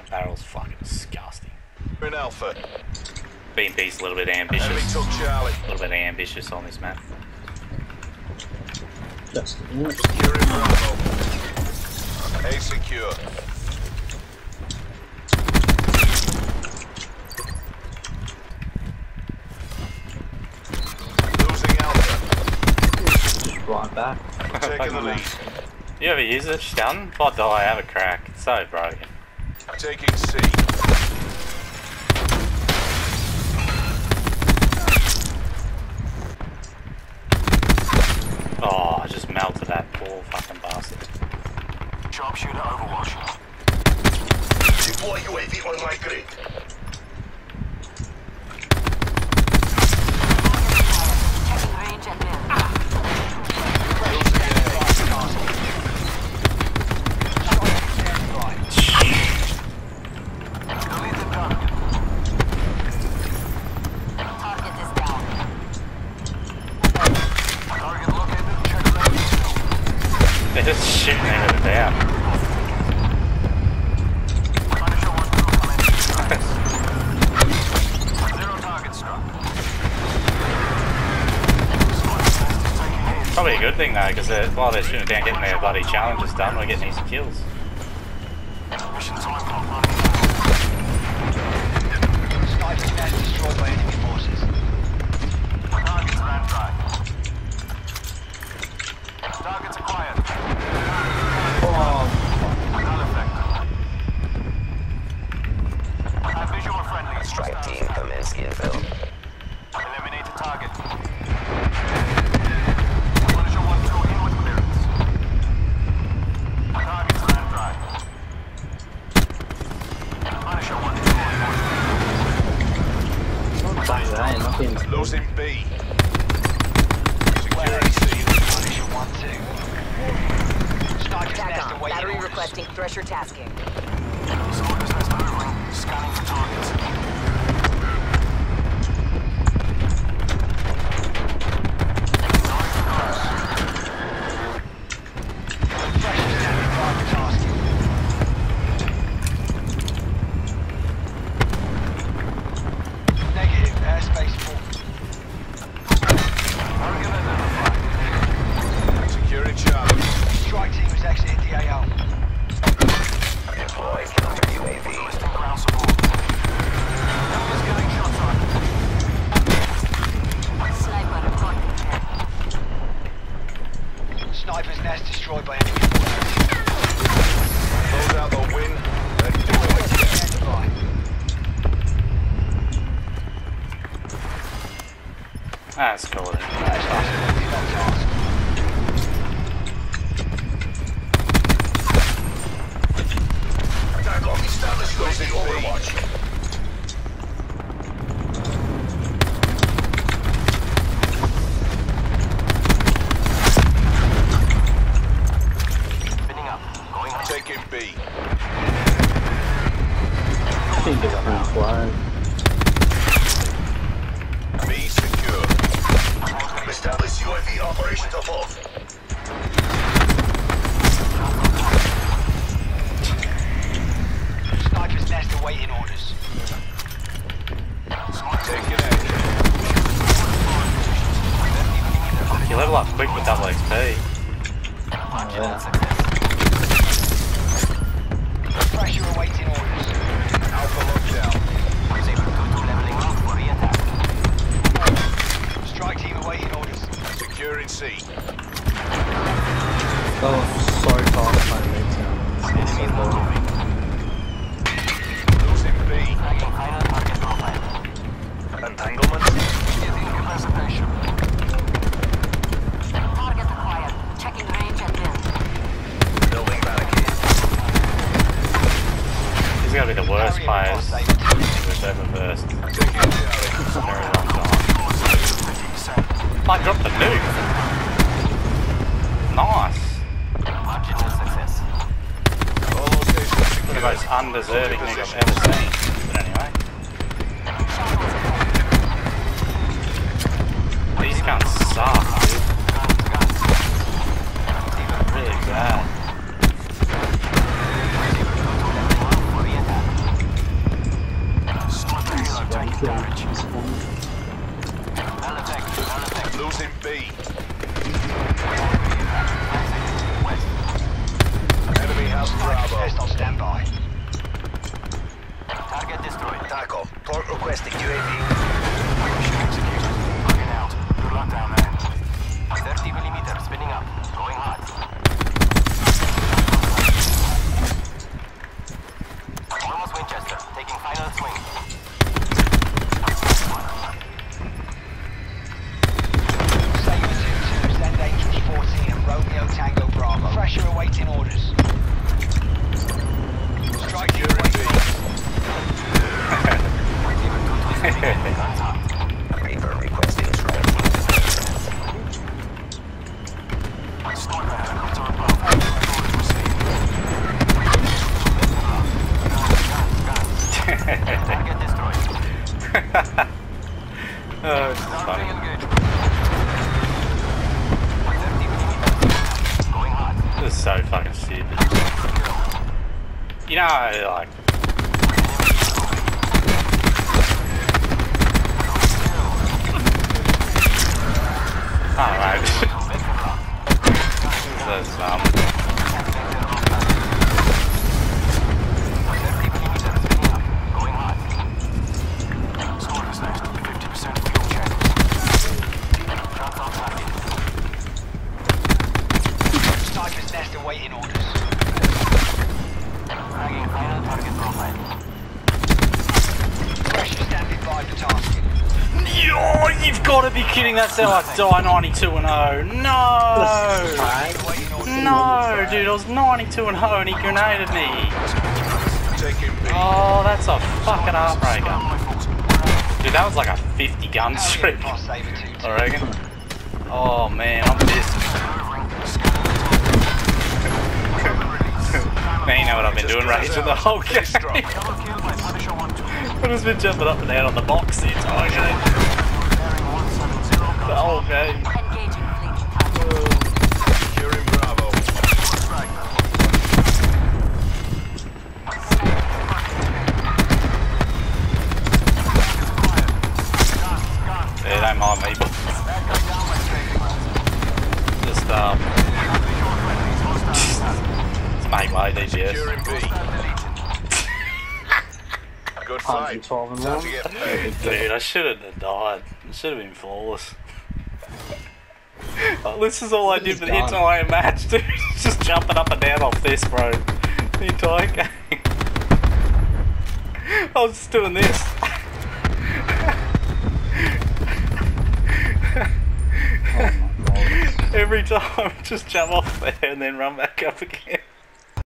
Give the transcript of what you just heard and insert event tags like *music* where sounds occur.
that barrel's fucking disgusting. We're in Alpha. BMP's a little bit Enemy ambitious. took Charlie. A little bit ambitious on this map. That's Securing Bravo. A secure. Losing Alpha. just right back. Taking the *laughs* lead. You ever use this gun? If I die, I have a crack. It's so broken. Taking C. They're just shooting it down. Probably a good thing though, because while they're shooting down, getting their bloody challenges done, we're getting easy kills. Snipers now destroyed by enemy forces. Targets requesting thresher tasking. Soldiers nest. Scanning for targets. Thresher standing by tasking. Negative. Airspace full. Target identified. Securing Charlie. Strike team is exiting the AO. I think it's full flag. B secure. Establish UAV operations above. Snipers nest awaiting orders. Taking edge. You level up quick with double XP. Yeah. Thresher awaiting orders. That was so fast by me too. So low. Losing B. Entanglement. Incapacitation. Target acquired. Checking range and mid. Building barricade. These are gonna be the worst Carrier players response safe. we've ever versed. Very long time. I dropped the nuke. Nice. the most undeserving nigga I've ever seen. But anyway. These guns suck, dude. Really bad. Damage. Losing B. Target Bravo. standby. Target destroyed. Taco. Port requesting UAV. So fucking stupid. You know, like. Alright. *laughs* That's um. Awaiting orders. Dragging final target profile. Thresher standing by for tasking. Yo, you've got to be kidding! That's how I die 92 and 0. No! No, dude, I was 92 and 0 and he grenaded me. Oh, that's a fucking heartbreaker. Dude, that was like a 50 gun streak. get Saber 2-2? I reckon. Oh man, I'm pissed. What I've been doing, Rage, the whole game. *laughs* I've just been jumping up and down on the box the entire game. The whole game. Just make way, DGS. Securing B. Good fight. 112 and 1. to get paid. Dude, I should have died. I should have been flawless. *laughs* Oh, this is all I did for the He's entire match, dude. *laughs* Just jumping up and down off this, bro. The entire game. *laughs* I was just doing this. Oh Every time, just jump off there and then run back up again.